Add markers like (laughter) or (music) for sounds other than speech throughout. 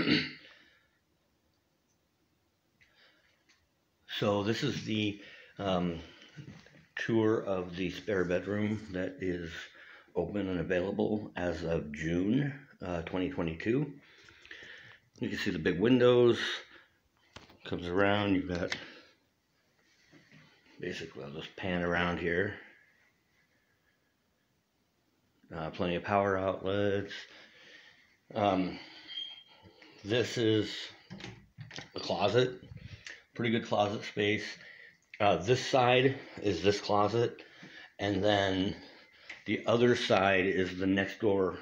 (clears throat) so this is the um, tour of the spare bedroom that is open and available as of June uh, 2022. You can see the big windows. Comes around, you've got basically I'll just pan around here. Uh, plenty of power outlets. Um, this is a closet, pretty good closet space. Uh, this side is this closet, and then the other side is the next door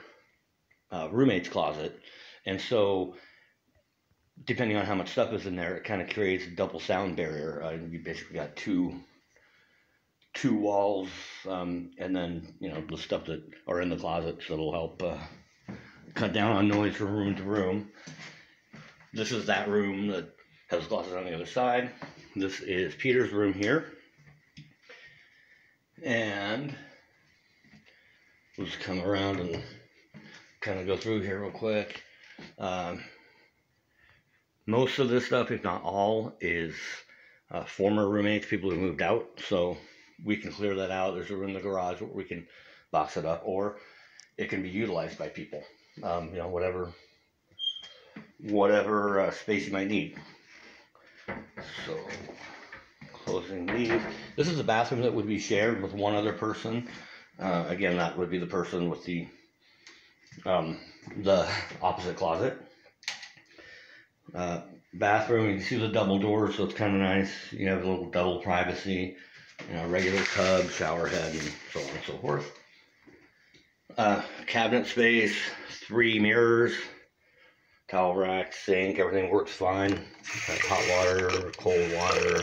uh, roommate's closet. And so, depending on how much stuff is in there, it kind of creates a double sound barrier. Uh, you basically got two two walls, um, and then you know the stuff that are in the closets that'll help uh, cut down on noise from room to room. This is that room that has closets on the other side. This is Peter's room here, and we'll just come around and kind of go through here real quick. Um, most of this stuff, if not all, is uh, former roommates, people who moved out. So we can clear that out. There's a room in the garage where we can box it up, or it can be utilized by people. Um, you know, whatever, whatever uh, space you might need. So, closing these. This is a bathroom that would be shared with one other person. Uh, again, that would be the person with the um, the opposite closet. Uh, bathroom, you can see the double doors, so it's kind of nice. You have a little double privacy you know, regular tub, shower head, and so on and so forth. Uh, cabinet space, three mirrors, towel rack, sink, everything works fine. Got hot water, cold water.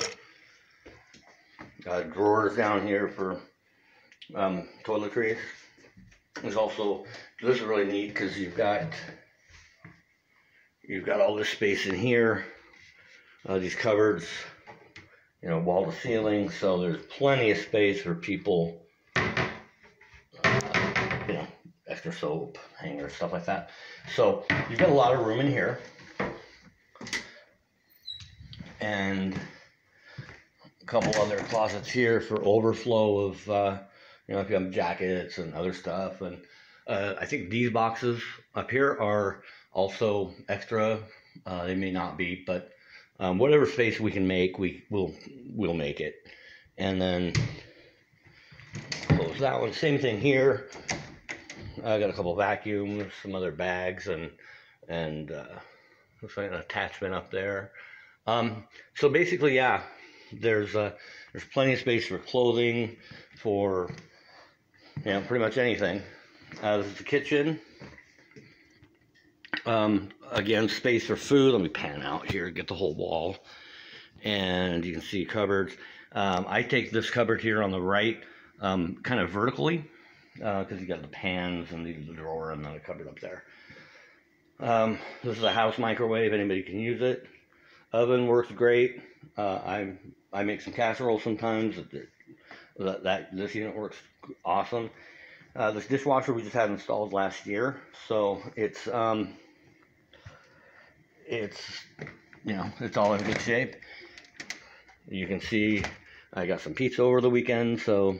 Got drawers down here for um, toiletries. There's also, this is really neat because you've got, you've got all this space in here. Uh, these cupboards you know, wall to ceiling, so there's plenty of space for people, uh, you know, extra soap, hangers, stuff like that. So you've got a lot of room in here. And a couple other closets here for overflow of, uh, you know, if you have jackets and other stuff. And uh, I think these boxes up here are also extra. Uh, they may not be, but um, whatever space we can make, we will we'll make it. And then close that one. Same thing here. I got a couple vacuums, some other bags, and and uh, looks like an attachment up there. Um, so basically, yeah, there's uh, there's plenty of space for clothing, for you know, pretty much anything. Uh, this is the kitchen. Um, again, space for food. Let me pan out here, get the whole wall. And you can see cupboards. Um, I take this cupboard here on the right um, kind of vertically because uh, you got the pans and the drawer and then a cupboard up there. Um, this is a house microwave. Anybody can use it. Oven works great. Uh, I I make some casseroles sometimes. That, that this unit works awesome. Uh, this dishwasher we just had installed last year, so it's um, it's you know it's all in good shape you can see I got some pizza over the weekend so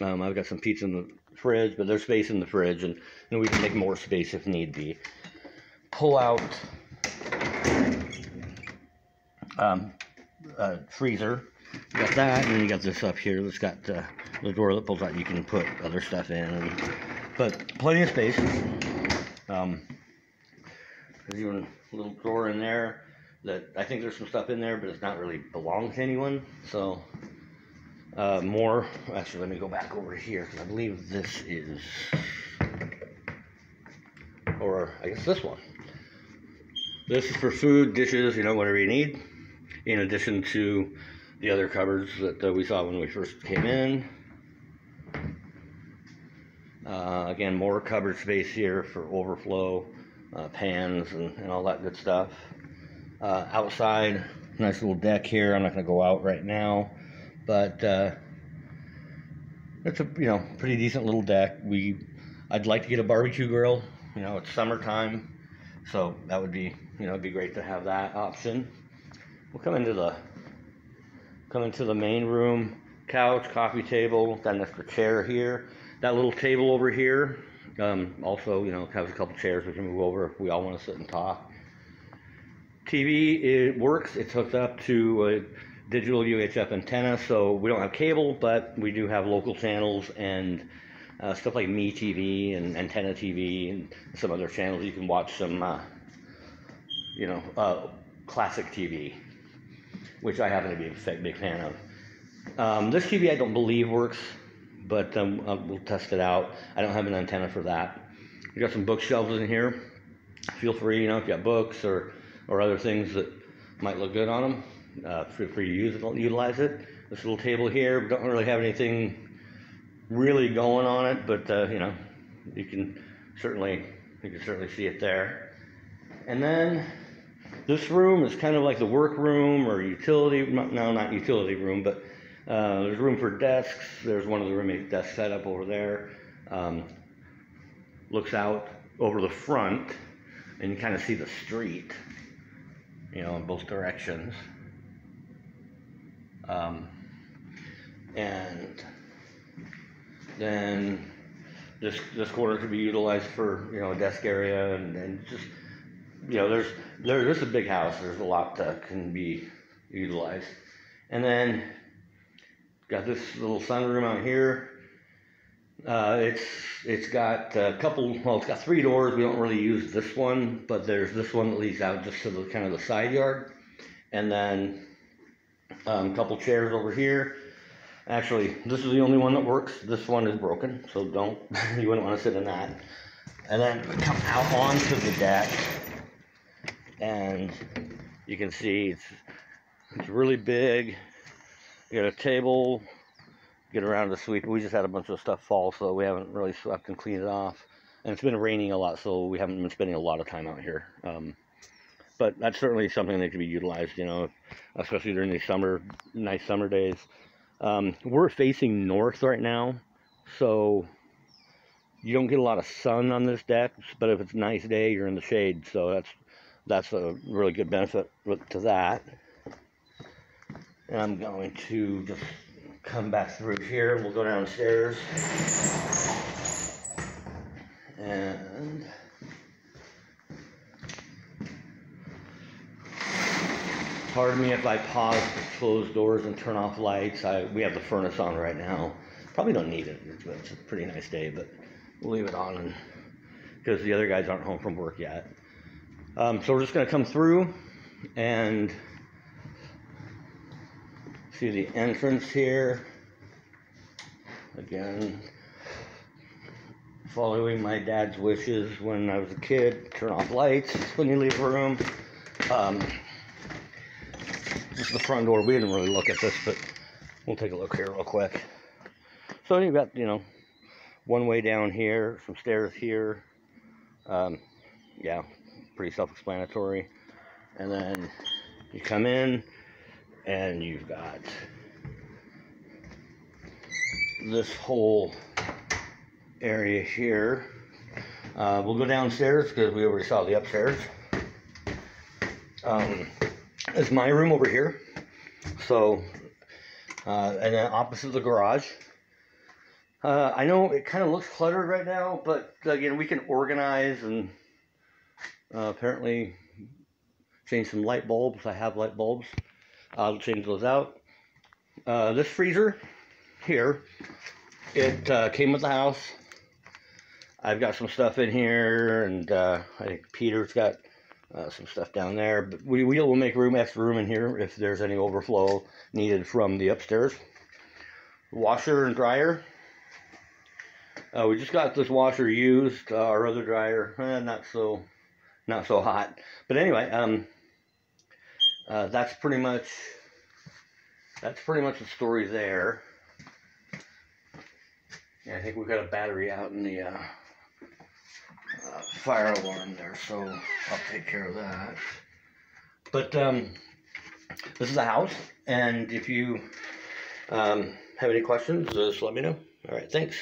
um, I've got some pizza in the fridge but there's space in the fridge and, and we can make more space if need be. Pull out um, freezer. You got that and then you got this up here that's got uh, the door that pulls out. You can put other stuff in and, but plenty of space. Um, there's even a little drawer in there that I think there's some stuff in there, but it's not really belong to anyone. So uh, more. Actually, let me go back over here because I believe this is, or I guess this one. This is for food, dishes, you know, whatever you need. In addition to the other cupboards that uh, we saw when we first came in. Uh, again, more cupboard space here for overflow uh, pans and, and, all that good stuff. Uh, outside, nice little deck here. I'm not going to go out right now, but uh, it's a you know pretty decent little deck. We I'd like to get a barbecue grill. You know, it's summertime, So that would be, you know, it'd be great to have that option. We'll come into the come into the main room, couch, coffee table, an extra chair here. That little table over here, um, also, you know, has a couple chairs we can move over if we all want to sit and talk. TV, it works. It's hooked up to a digital UHF antenna, so we don't have cable, but we do have local channels and uh, stuff like Me TV and Antenna TV and some other channels. You can watch some, uh, you know, uh, classic TV, which I happen to be a big fan of. Um, this TV I don't believe works, but um, we'll test it out. I don't have an antenna for that. We got some bookshelves in here. Feel free, you know, if you got books or or other things that might look good on them, uh, feel free to use it, utilize it. This little table here, we don't really have anything really going on it, but uh, you know, you can certainly you can certainly see it there. And then this room is kind of like the work room or utility. No, not utility room, but uh, there's room for desks. There's one of the roommate desks set up over there. Um, looks out over the front, and you kind of see the street. You know, in both directions. Um, and then this this corner could be utilized for you know a desk area and, and just you know there's there, there's a big house. There's a lot that can be utilized. And then got this little sunroom out here. Uh, it's it's got a couple well it's got three doors. We don't really use this one but there's this one that leads out just to the kind of the side yard. And then um, couple chairs over here Actually, this is the only one that works. This one is broken, so don't, (laughs) you wouldn't want to sit in that. And then come out onto the deck, and you can see it's, it's really big. You got a table, get around to sweep. We just had a bunch of stuff fall, so we haven't really swept and cleaned it off. And it's been raining a lot, so we haven't been spending a lot of time out here. Um, but that's certainly something that could be utilized, you know, especially during these summer, nice summer days. Um, we're facing north right now, so you don't get a lot of sun on this deck, but if it's a nice day, you're in the shade, so that's that's a really good benefit to that. And I'm going to just come back through here, we'll go downstairs. And Pardon me if I pause to close doors and turn off lights. I, we have the furnace on right now. Probably don't need it. It's, a pretty nice day, but we'll leave it on because the other guys aren't home from work yet. Um, so we're just going to come through and see the entrance here. Again, following my dad's wishes when I was a kid, turn off lights when you leave a room. Um, this is the front door. We didn't really look at this, but we'll take a look here real quick. So you've got, you know, one way down here, some stairs here. Um, yeah, pretty self-explanatory. And then you come in and you've got this whole area here. Uh, we'll go downstairs because we already saw the upstairs. Um, is my room over here. So, uh, and then opposite the garage. Uh, I know it kind of looks cluttered right now, but again, we can organize and uh, apparently change some light bulbs. I have light bulbs. I'll change those out. Uh, this freezer here, it uh, came with the house. I've got some stuff in here, and uh, I think Peter's got uh, some stuff down there. But we, we will make room, extra room in here if there's any overflow needed from the upstairs. Washer and dryer. Uh, we just got this washer used. Uh, our other dryer, eh, not so, not so hot. But anyway, um, uh, that's pretty much, that's pretty much the story there. Yeah, I think we've got a battery out in the uh, fire alarm there, so I'll take care of that. But um, this is the house, and if you um, have any questions, just let me know. All right, thanks.